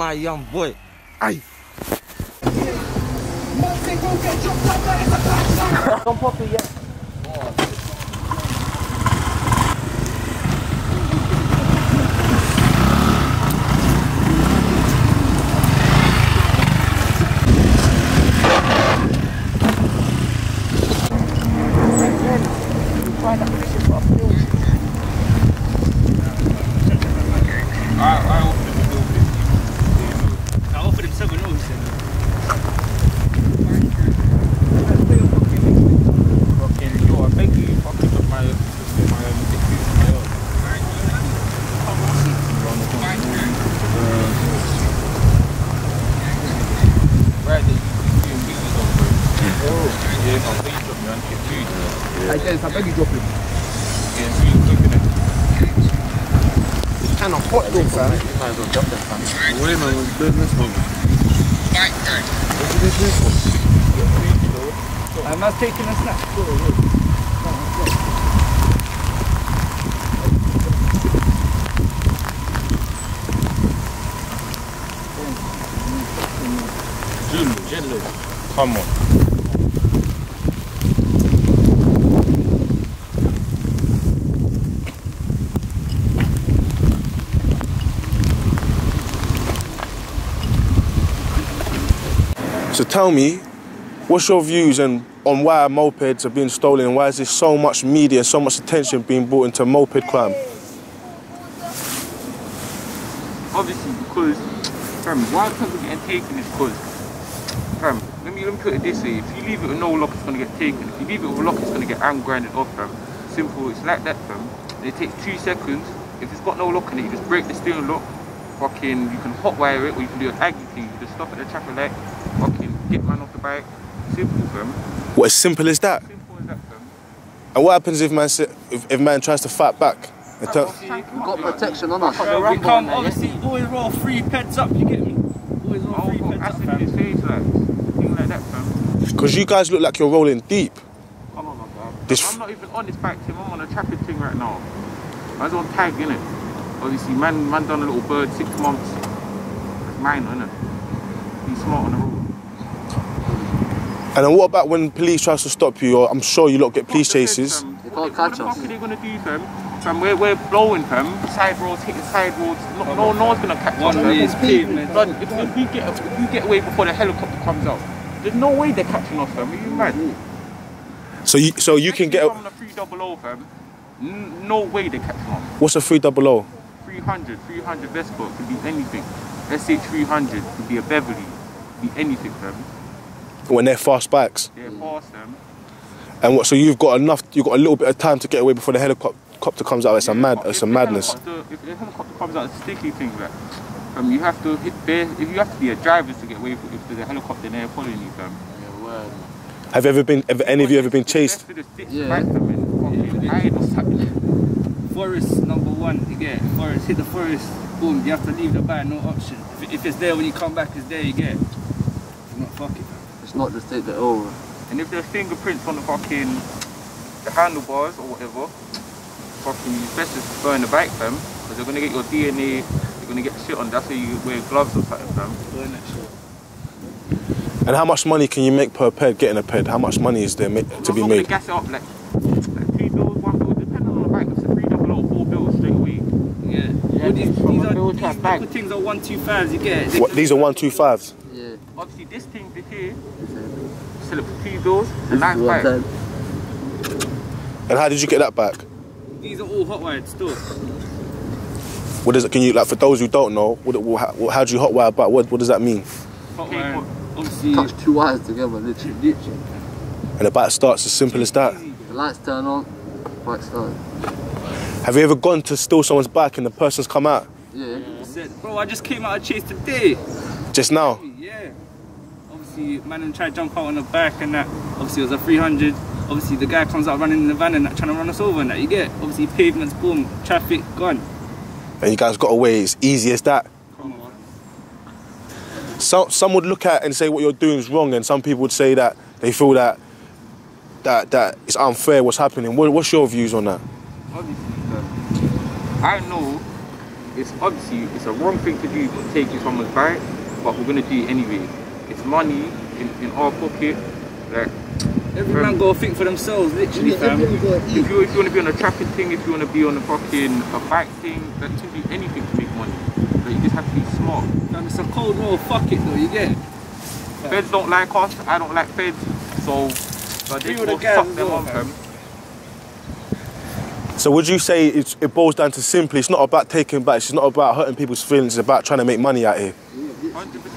My young boy. Aye. Don't pop it yet. I offered him seven O's. Fucking, yo, I beg you, fucking put my, my, um, excuse my own. Right, that you doing business on, bro. Yeah, if I pay you, drop me on get food. I guess I beg you drop him. Getting food quick, innit? Kind of hot though, fam. You might as well drop them, fam. Wait, man, what's business, man? I must taking a snap. Zulu, Jello. Come on. So tell me, what's your views and on why mopeds are being stolen and why is there so much media so much attention being brought into moped crime? Obviously, because, fam, why people getting taken is because, fam, let me, let me put it this way, if you leave it with no lock, it's going to get taken. If you leave it with a lock, it's going to get arm grinded off, fam. Simple, it's like that, fam. They take two seconds. If it's got no lock in it, you just break the steering lock, fucking, you can hotwire it, or you can do an aggie thing. You just stop at the traffic light, get man off the bike. Simple, fam. What, as simple as that? Simple as that, fam. And what happens if man, if, if man tries to fight back? In ter- We got protection on us. We can't obviously always roll three peds up, you get me? Always roll three put peds up, acid in his fam. face, like, that, fam. Because you guys look like you're rolling deep. Come on, my God. This- I'm not even on this bike team. I'm on a traffic thing right now. I was on tag, innit? Obviously, man, man done a little bird six months. That's mine, innit? Be smart on the road. And then what about when police tries to stop you? Or I'm sure you lot get police Fuck the feds, chases. They What can't the- catch What the fuck are they gonna do, fam? Fam, we're, we're blowing, fam. Side roads, hitting side roads. No, no, no one's gonna catch us, One is pavement. Blood, if, if, we get, if we get away before the helicopter comes out, there's no way they're catching us, fam. Are you mad? So you so you can get. If A, I'm on a 300, fam. N- no way they're catching us. what's a three double O? 300, 300 Vespa could be anything. SH 300 could be a Beverly, could be anything, fam. When they're fast bikes. They're fast, fam. And what? So you've got enough. You've got a little bit of time to get away before the helicopter comes out. It's a mad. It's a madness. If the helicopter comes out, it's a sticky thing, like, um, you have to hit bare, if you have to be a driver to get away with if there's a helicopter there following you, fam. Have you ever been? Have any of you ever been chased? Best to the sticks Yeah. back, fam, and fucking hide or something. Forest number one, you get. Forest, hit the forest, boom, you have to leave the bike, no option. If, if it's there when you come back, it's there, you get it. If not, fuck it. It's not just take the over. Oh. And if there's fingerprints on the fucking the handlebars or whatever, fucking you best just burn the bike, fam. Because they're gonna get your DNA, they're gonna get shit on. That's why you wear gloves or something, fam. Burn that shit. And how much money can you make per ped getting a ped? How much money is there ma- to I'm be made? gonna gas it up like, like two bills, one bill, depending on the bike. It's a three double O, four bills straight away. Yeah. Yeah, All these, these a are bill these to a little bag. things are one two fives, you get it. What, these are one two fives. Yeah. Obviously, this thing here, sell it for two bills, a nice bike. time. And how did you get that back? These are all hot wired still. What is it? Can you like for those who don't know? What, what, how, how do you hotwire back? What, what does that mean? Hot Okay, Obviously, Touch two wires together, literally. literally. And the bike starts as simple as that. The lights turn on, bike start. Have you ever gone to steal someone's bike and the person's come out Yeah. said, bro, I just came out of chase today. just now? Yeah. Obviously, man and tried to jump out on the back and that. Obviously, it was a 300. Obviously, the guy comes out running in the van and that, trying to run us over and that. You get? Obviously, pavements, boom, traffic, gone. And you guys got away. It's easy as that. Come. Some some would look at and say what you're doing is wrong, and some people would say that they feel that that that it's unfair what's happening. What, what's your views on that? Obviously, fam. I know it's obviously it's a wrong thing to do taking someone's bike, but we're gonna do it anyway. It's money in, in our pocket. Like Every Fam. man got to think for themselves, literally, fam. if you if you wanna be on a traffic thing, if you wanna be on a fucking a bike thing, like you can do anything to make money. But you just have to be smart. Fam, it's a cold world, fuck it though, you get it? Feds don't like us, I don't like feds, so so Agree they with go the suck them well, on fam. fam. So would you say it's, it boils down to simply it's not about taking back, it's not about hurting people's feelings, it's about trying to make money out here? Hundred percent.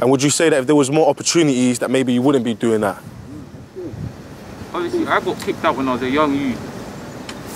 And would you say that if there was more opportunities that maybe you wouldn't be doing that? Obviously I got kicked out when I was a young youth.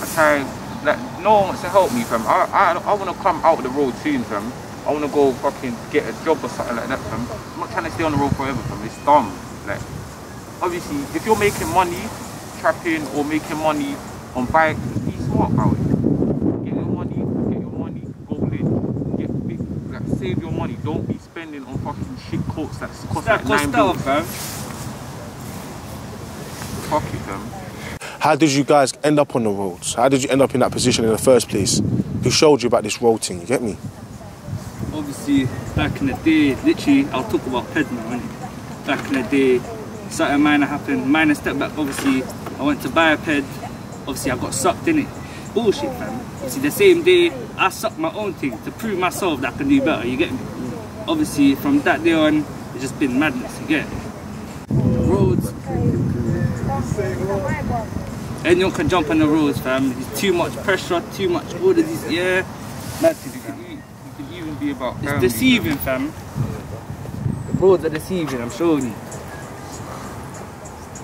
I try like no one wants to help me fam. I I, I wanna come out of the road soon fam. I wanna go fucking get a job or something like that fam. I'm not trying to stay on the road forever fam. It's dumb. Like obviously if you're making money trapping or making money on bikes, be smart about it. Get your money, get your money, go in, get big, like save your money. Don't be spending on fucking shit coats that cost That like cost nine out, bills. Fuck it, fam. How did you guys end up on the roads? How did you end up in that position in the first place? Who showed you about this road thing? You get me? Obviously, back in the day, literally, I'll talk about ped now, innit? Back in the day, something minor happened, minor step back, obviously, I went to buy a ped, obviously I got sucked in it. Bullshit, fam. Obviously, the same day, I sucked my own thing to prove myself that I can do better, you get me? Obviously, from that day on, it's just been madness, again get it? Roads, anyone can jump on the roads, fam. It's too much pressure, too much all of these, yeah. Mad to It could, could even be about it's family, deceiving, fam. The roads are deceiving, I'm showing you.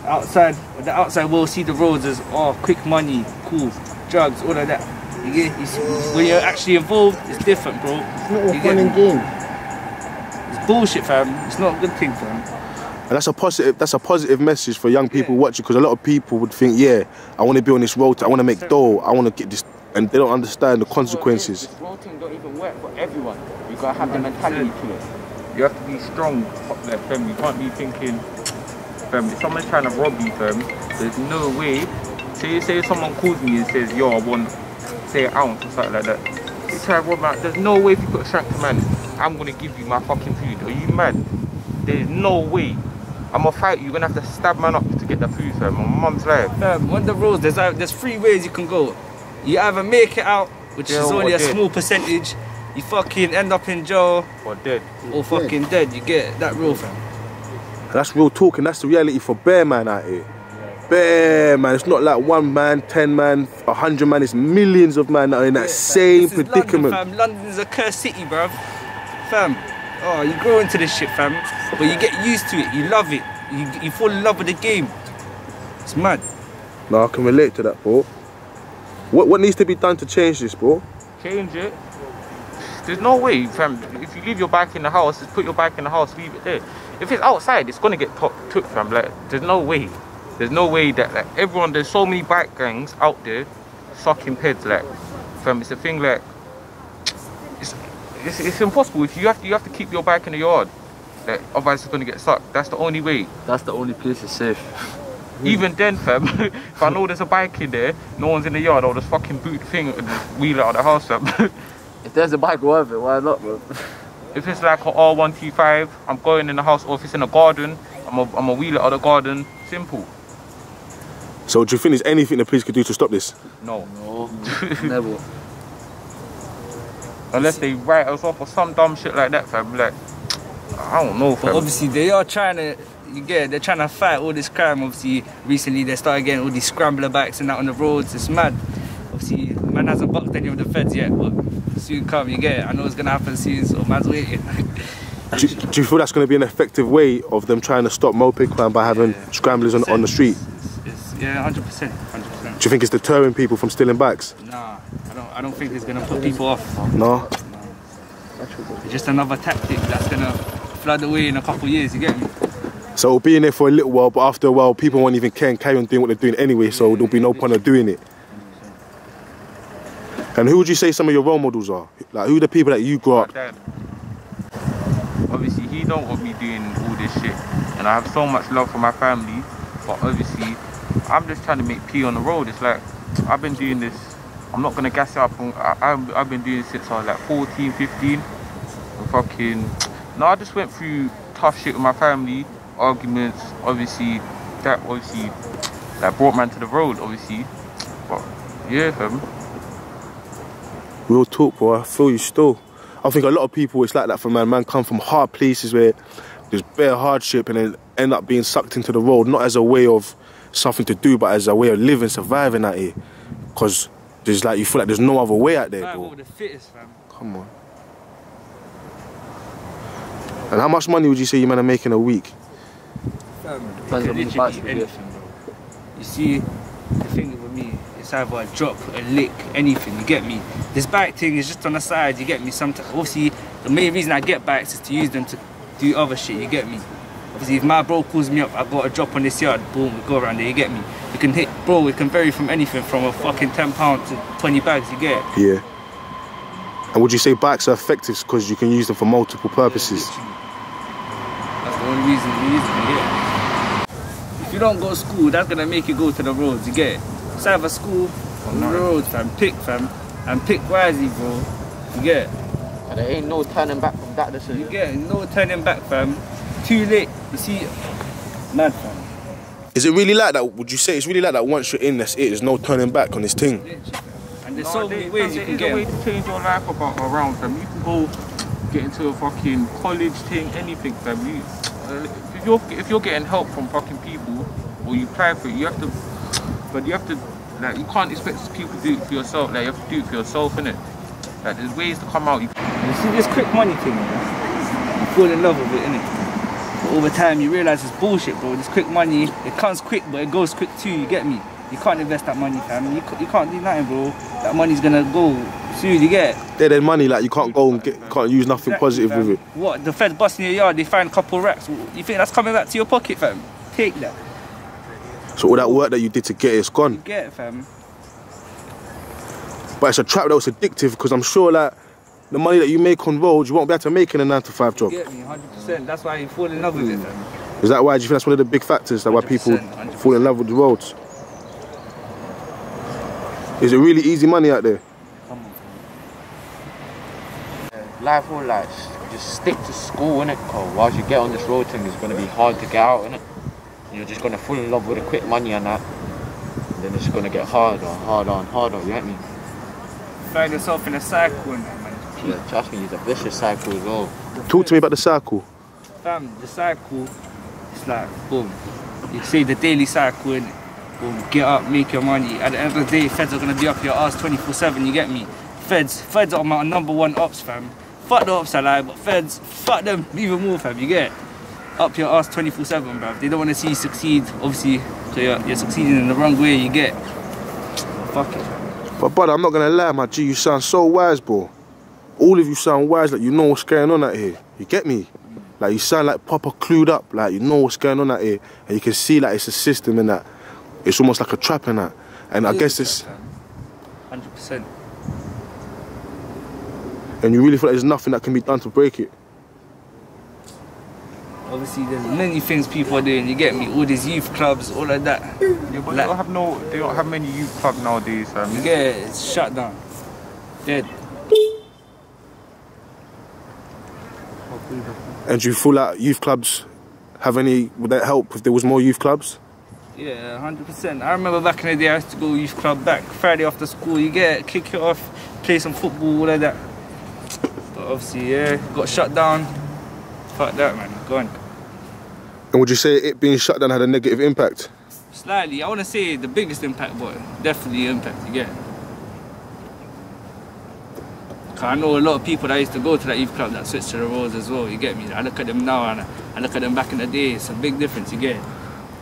Outside, the outside world see the roads as oh, quick money, cool, drugs, all of that. You get, it's, when you're actually involved, it's different, bro. It's not a You fun and game. It's bullshit, fam. It's not a good thing, fam. And that's a positive. That's a positive message for young people watching because a lot of people would think, yeah, I want to be on this road. I want to make dough. I want to get this, and they don't understand the consequences. This road thing don't even work for everyone. You gotta have the mentality to it. You have to be strong, like fam. You can't be thinking, fam. If someone's trying to rob you, fam, there's no way. Say, you say someone calls me and says, yo, I want, say an ounce or something like that. You try to rob me. There's no way if you put a shank to man, I'm gonna give you my fucking food. Are you mad? There's no way. I'm gonna fight you. You're gonna have to stab man up to get the food, fam. My mum's life. Fam, on the roads, there's uh, there's three ways you can go. You either make it out, which Jail is only a dead. small percentage. You fucking end up in jail Or dead. or fucking dead. You get that real, fam. That's real talk, and that's the reality for bear man out here. Bear man, it's not like one man, ten man, a hundred man. It's millions of man that are in that Yeah, same This is predicament. London, fam. London is a cursed city, bruv. Fam. Oh, you grow into this shit, fam. But you get used to it. You love it. You, you fall in love with the game. It's mad. no, I can relate to that, bro. What what needs to be done to change this, bro? change it. There's no way, fam. If you leave your bike in the house, just put your bike in the house, leave it there. If it's outside, it's gonna get to- took, fam. Like, there's no way. There's no way that like everyone. There's so many bike gangs out there, sucking heads. Like, fam, it's a thing. Like, it's it's, it's impossible. If you have to, you have to keep your bike in the yard. Like, otherwise it's gonna get sucked. That's the only way. That's the only place it's safe. Even then, fam, if I know there's a bike in there, no one's in the yard, I'll just fucking boot the thing and just wheel it out of the house, fam. If there's a bike worth it, why not, bro? If it's like a R125, I'm going in the house, or if it's in a garden, I'm a, I'm a wheel it out of the garden. Simple. So do you think there's anything the police could do to stop this? No. No, never. Unless they write us off or some dumb shit like that, fam. Like, I don't know, But obviously, they are trying to. You get it, they're trying to fight all this crime. Obviously, recently they started getting all these scrambler bikes and that on the roads. It's mad. Obviously, man hasn't bucked any of the feds yet, but soon come. You get it. I know it's gonna happen soon, so man's waiting. Do, do you feel that's going to be an effective way of them trying to stop moped crime by having scramblers on, on the street? It's, it's, yeah, hundred percent, hundred percent. Do you think it's deterring people from stealing bikes? Nah, I don't. Think it's gonna put people off. No. It's just another tactic that's gonna flood away in a couple of years. You get me? So it'll be in there for a little while, but after a while, people won't even care and carry on doing what they're doing anyway. So there'll be no point of doing it. And who would you say some of your role models are? Like who are the people that you grew up? Obviously, he don't want me doing all this shit, and I have so much love for my family. But obviously, I'm just trying to make P on the road. It's like I've been doing this I'm not gonna gas it up. I, I've, I've been doing since I was like 14, 15. And fucking. No, I just went through tough shit with my family, arguments. Obviously, that obviously that brought man to the road. Obviously, but yeah, fam. Real talk, bro. I feel you still. I think a lot of people, it's like that for man. Man come from hard places where there's bare hardship and then end up being sucked into the road, not as a way of something to do, but as a way of living, surviving out here. Because there's like, you feel like there's no other way out there, Survival bro. the fittest, fam. Come on. And how much money would you say you man are making a week? Fam, Depends on the literally bikes be we get. anything, bro. You see, the thing with me, it's either a drop, a lick, anything. You get me? This bike thing is just on the side. You get me? Sometimes, obviously, the main reason I get bikes is to use them to do other shit. You get me? Obviously, if my bro calls me up, I've got a drop on this yard. Boom, we go around there. You get me? You can hit, bro. It can vary from anything from a fucking ten pound to twenty bags. You get? Yeah. And would you say bikes are effective because you can use them for multiple purposes? Literally. That's the only reason you use them, you get it? If you don't go to school, that's gonna make you go to the roads, you get it? It's either school oh, or the roads, fam. Pick, fam. And pick wisely, bro. You get it? And there ain't no turning back from that listen. You get it? No turning back, fam. Too late. You see, mad, fam. Is it really like that? Would you say it's really like that once you're in, that's it? There's no turning back on this thing. And there's No, so many ways you there can is get a way 'em. to change your life about around, fam. You can go get into a fucking college thing, anything, fam. You, uh, if you're if you're getting help from fucking people, or you apply for it, you have to. But you have to, like, you can't expect people to do it for yourself. Like, you have to do it for yourself, innit? Like, there's ways to come out. You You see this quick money thing, yeah? You fall in love with it, innit? Over time you realise it's bullshit, bro. This quick money, it comes quick, but it goes quick too, you get me? You can't invest that money, fam. You, you can't do nothing, bro. That money's gonna go soon, you get? it? Dead end money, like you can't go and get, can't use nothing Exactly, positive fam. with it. What? The feds busting your yard, they find a couple racks. You think that's coming back to your pocket, fam? Take that. So all that work that you did to get it, it's gone. Get it, fam. But it's a trap that was addictive because I'm sure like the money that you make on roads, you won't be able to make in a nine to five job. Get me, 100%. That's why you fall in love with it, fam. Is that why? Do you think that's one of the big factors that why people 100%, 100%. fall in love with the roads? Is it really easy money out there? Come on. Life all like just stick to school, innit? Cause whilst you get on this road thing, it's gonna be hard to get out, innit? You're just gonna fall in love with the quick money and that. And then it's gonna get harder, harder and harder, you get me? Find yourself in a cycle and that, man. Yeah, trust me, it's a vicious cycle as well. Talk to me about the cycle. Fam, the cycle, it's like, boom. You say the daily cycle, and boom, get up, make your money. At the end of the day, feds are gonna be up your ass 24 7, you get me? Feds, feds are my number one ops, fam. Fuck the ops I lie, but feds, fuck them even more, fam, you get? Up your ass 24 7, bruv. They don't wanna see you succeed, obviously, so you're, you're succeeding in the wrong way, you get? Fuck it. But brother, I'm not gonna lie, my G, you sound so wise, bro. All of you sound wise, like you know what's going on out here. You get me? Like you sound like proper clued up, like you know what's going on out here, and you can see like it's a system and that. It's almost like a trap in that. And I guess it's, 100%. and you really feel like there's nothing that can be done to break it. Obviously, there's many things people are doing, you get me? All these youth clubs, all of that. Yeah, but Like- they don't have no, they don't have many youth clubs nowadays, fam. You get it, it's shut down. Dead. And do you feel like youth clubs have any? Would that help if there was more youth clubs? Yeah, hundred percent. I remember back in the day I used to go youth club back Friday after school. You get it, kick it off, play some football, all of that. But obviously, yeah, got shut down. Fuck that, man. Gone. And would you say it being shut down had a negative impact? Slightly, I want to say the biggest impact, but definitely impact. You get. It. 'Cause I know a lot of people that used to go to that youth club that switched to the roads as well. You get me? I look at them now and I- I look at them back in the day. It's a big difference. You get. it?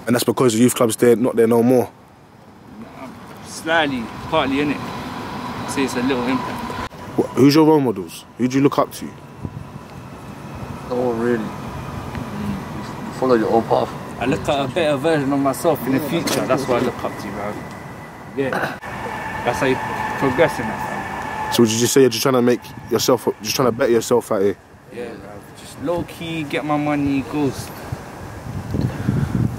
And that's because the youth clubs they're not there no more. Slightly, partly in it. Say it's a little impact. What, who's your role models? Who do you look up to? Oh, really? You follow your own path. I look at a better version of myself in the future. That's what I look up to, bro. Yeah. That's how you progress in that, So would you just say you're just trying to make yourself, just trying to better yourself out here? Yeah. Just low key, get my money, ghost.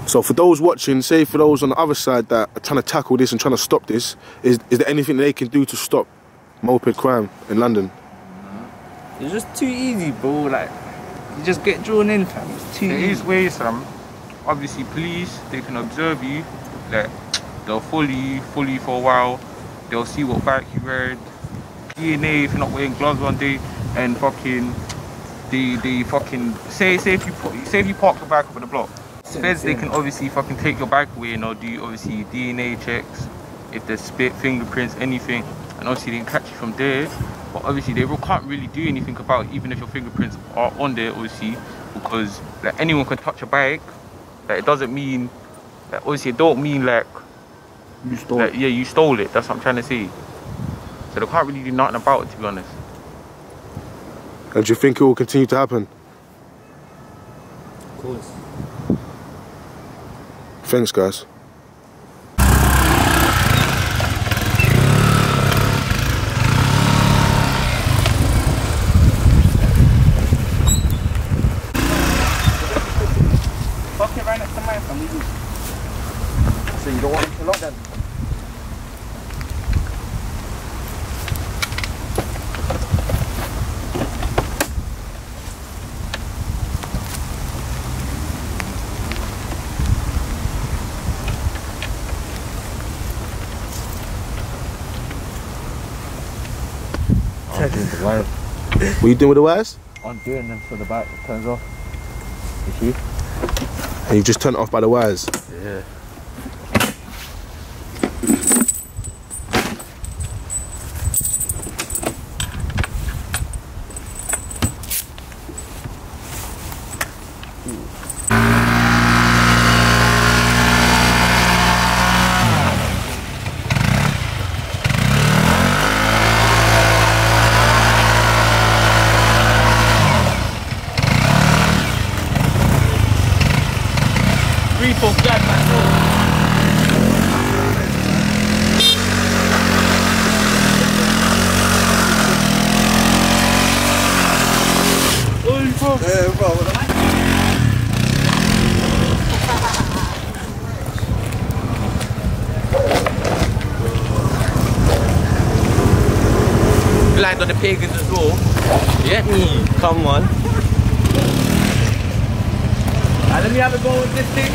So for those watching, say for those on the other side that are trying to tackle this and trying to stop this, is is there anything they can do to stop moped crime in London? It's just too easy, bro. Like, you just get drawn in, fam. It's too There easy. is ways, Sam. Obviously, police they can observe you. Like they'll follow you, follow you for a while. They'll see what bike you ride. DNA if you're not wearing gloves one day, and fucking they they fucking say say if you put say if you park your bike up on the block. Feds they can obviously fucking take your bike away and they'll do obviously DNA checks, if there's spit, fingerprints, anything, and obviously they can catch you from there. But obviously they can't really do anything about it, even if your fingerprints are on there, obviously, because like anyone can touch a bike. Like it doesn't mean, like obviously it don't mean like, You stole like yeah you stole it. That's what I'm trying to say. So they can't really do nothing about it, to be honest. And do you think it will continue to happen? Of course. Thanks, guys. Fuck it right next to mine, fam. We do. So you don't want him to lock them? I'm doing the wire. What are you doing with the wires? I'm doing them so the bike turns off. You see? And you just turned it off by the wires. Yeah. Three, four, flat, man. Blind on the pagans as well. You get me? Come on. Let me have a go with this thing.